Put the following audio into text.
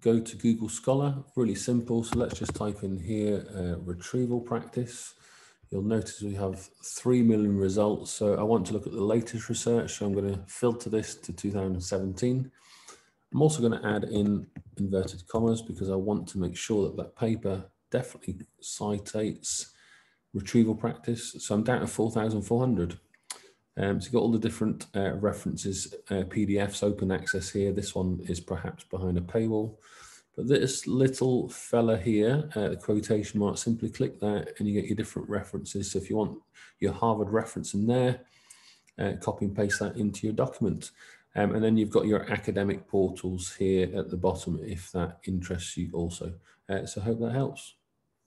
go to Google Scholar, really simple. So let's just type in here, uh, retrieval practice. You'll notice we have 3 million results. So I want to look at the latest research. So I'm going to filter this to 2017. I'm also going to add in inverted commas because I want to make sure that that paper definitely cites retrieval practice. So I'm down to 4,400. Um, so you've got all the different uh, references, uh, PDFs, open access here. This one is perhaps behind a paywall. But this little fella here, uh, the quotation mark, simply click that and you get your different references. So if you want your Harvard reference in there, uh, copy and paste that into your document. Um, and then you've got your academic portals here at the bottom if that interests you also. Uh, so I hope that helps.